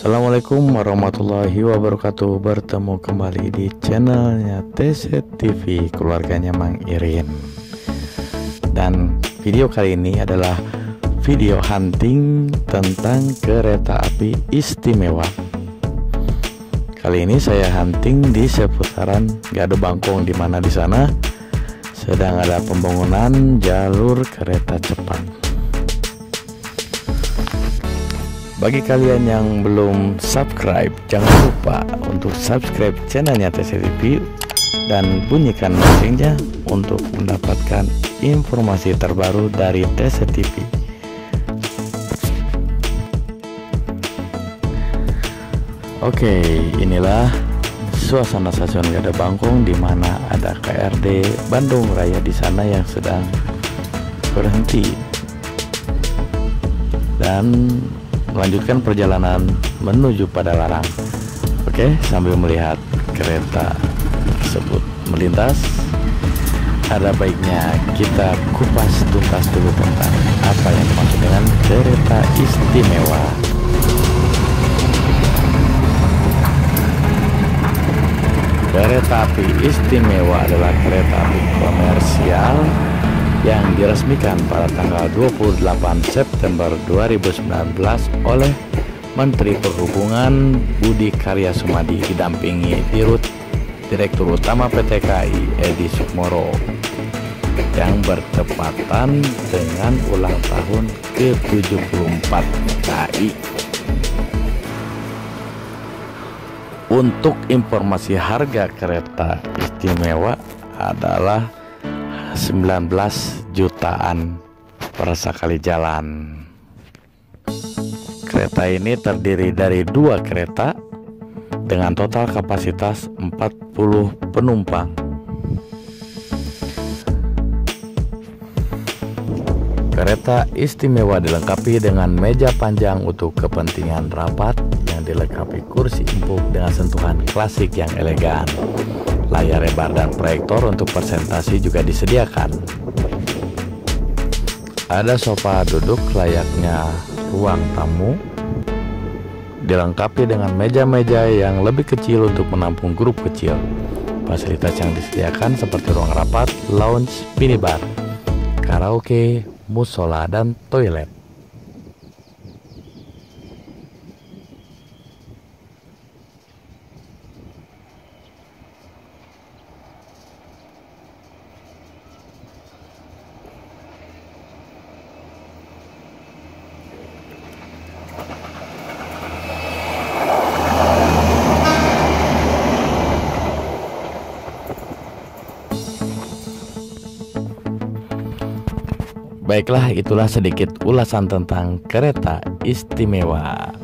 Assalamualaikum warahmatullahi wabarakatuh. Bertemu kembali di channelnya TC TV Keluarganya Mang Irin. Dan video kali ini adalah Video hunting tentang kereta api istimewa. Kali ini saya hunting di seputaran Gado Bangkong di mana di sana sedang ada pembangunan jalur kereta cepat Bagi kalian yang belum subscribe, jangan lupa untuk subscribe channelnya TCTV dan bunyikan loncengnya untuk mendapatkan informasi terbaru dari TCTV. Oke, inilah suasana stasiun Gada Bangkong di mana ada KRD Bandung Raya di sana yang sedang berhenti dan melanjutkan perjalanan menuju pada Larang. Oke, sambil melihat kereta tersebut melintas, ada baiknya kita kupas tuntas dulu tentang apa yang dimaksud dengan kereta istimewa. Kereta api istimewa adalah kereta api komersial yang diresmikan pada tanggal 28 September 2019 oleh Menteri Perhubungan Budi Karya Sumadi didampingi Dirut Direktur Utama PT KAI Edi Sukmoro yang bertepatan dengan ulang tahun ke-74 KAI. Untuk informasi harga kereta istimewa adalah 19 jutaan per sekali jalan. Kereta ini terdiri dari dua kereta dengan total kapasitas 40 penumpang. Kereta istimewa dilengkapi dengan meja panjang untuk kepentingan rapat yang dilengkapi kursi empuk dengan sentuhan klasik yang elegan. Layar lebar dan proyektor untuk presentasi juga disediakan. Ada sofa duduk layaknya ruang tamu, dilengkapi dengan meja-meja yang lebih kecil untuk menampung grup kecil. Fasilitas yang disediakan seperti ruang rapat, lounge, minibar, karaoke, musola, dan toilet. Baiklah, itulah sedikit ulasan tentang kereta istimewa.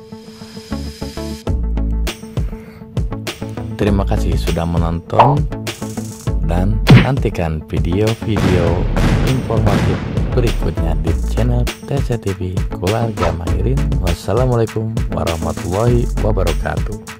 Terima kasih sudah menonton dan nantikan video-video informatif berikutnya di channel TCTV Keluarga Mahirin. Wassalamualaikum warahmatullahi wabarakatuh.